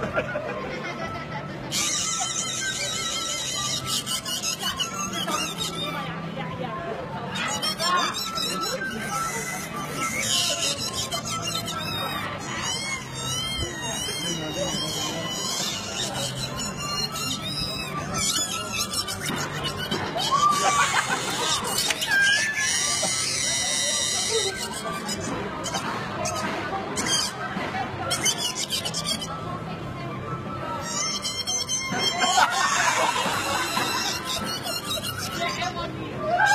ハハハハ Come on,